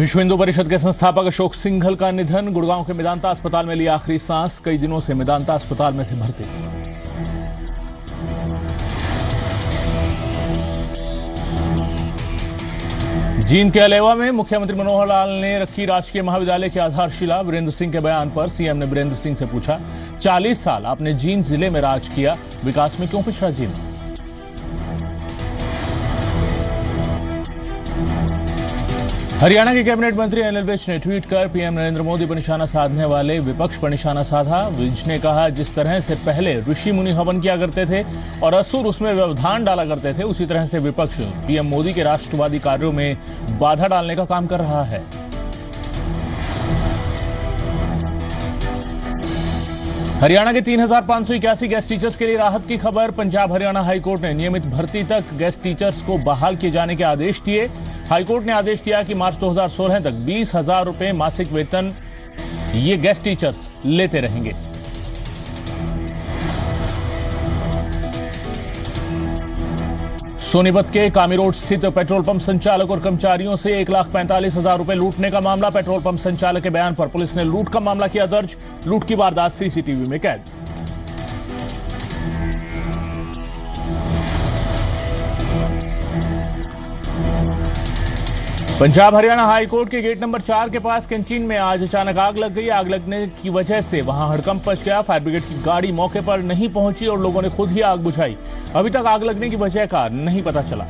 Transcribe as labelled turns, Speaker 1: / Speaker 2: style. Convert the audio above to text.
Speaker 1: विश्व हिंदू परिषद के संस्थापक अशोक सिंघल का निधन, गुड़गांव के मेदांता अस्पताल में लिया आखिरी सांस, कई दिनों से मेदांता अस्पताल में थे भर्ती। जीन के अलेवा में मुख्यमंत्री मनोहर लाल ने रखी राजकीय महाविद्यालय की आधारशिला। वीरेंद्र सिंह के बयान पर सीएम ने वीरेंद्र सिंह से पूछा 40 साल आपने जींद ज़िले में राज किया, विकास में क्यों पिछड़ा जींद? हरियाणा के कैबिनेट मंत्री अनिल विज ने ट्वीट कर पीएम नरेंद्र मोदी पर निशाना साधने वाले विपक्ष पर निशाना साधा। विज ने कहा, जिस तरह से पहले ऋषि मुनि हवन किया करते थे और असुर उसमें व्यवधान डाला करते थे, उसी तरह से विपक्ष पीएम मोदी के राष्ट्रवादी कार्यों में बाधा डालने का काम कर रहा है। हरियाणा के तीन हज़ार पाँच सौ इक्यासी गेस्ट टीचर्स के लिए राहत की खबर। पंजाब हरियाणा हाईकोर्ट ने नियमित भर्ती तक गेस्ट टीचर्स को बहाल किए जाने के आदेश दिए। हाईकोर्ट ने आदेश दिया कि मार्च 2016 तक बीस हज़ार रुपए मासिक वेतन ये गेस्ट टीचर्स लेते रहेंगे। सोनीपत के कामी रोड स्थित पेट्रोल पंप संचालक और कर्मचारियों से एक लाख पैंतालीस हज़ार रुपए लूटने का मामला, पेट्रोल पंप संचालक के बयान पर पुलिस ने लूट का मामला किया दर्ज। लूट की वारदात सीसीटीवी में कैद। पंजाब हरियाणा हाईकोर्ट के गेट नंबर चार के पास कैंटीन में आज अचानक आग लग गई। आग लगने की वजह से वहाँ हड़कंप मच गया। फायर ब्रिगेड की गाड़ी मौके पर नहीं पहुँची और लोगों ने खुद ही आग बुझाई। अभी तक आग लगने की वजह का नहीं पता चला।